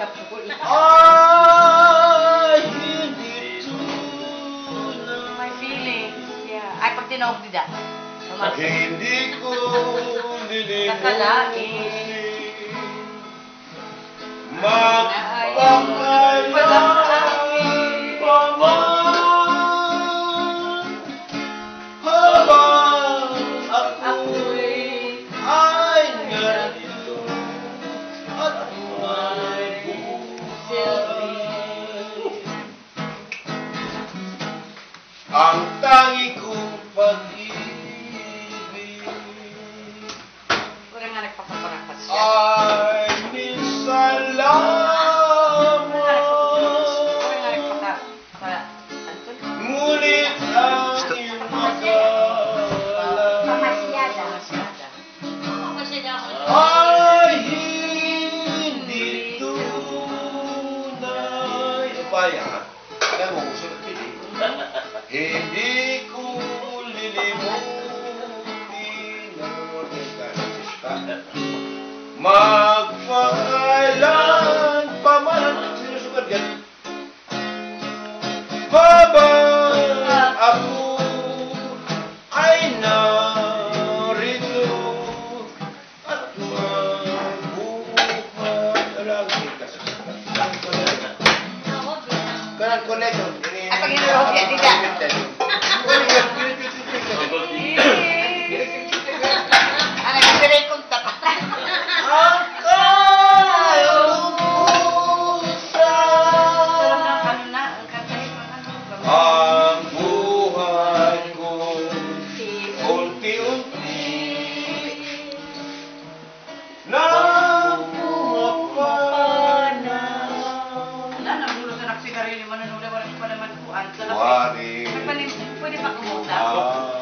My feelings, yeah. Ay, pag tinog di da. Hindi ko nilimusin. Ang tangi kong pag-ibig Wala nga nagpapaparapat siya. ay minsan lamang? Ngunit ang Pamasyada. Masyada. ay hindi tunay kaya mo gusto Magpakailan pa man Sinusugat yan Habang ako ay narito At magbuhay Alagay kasi 여기는어깨에 디. 啊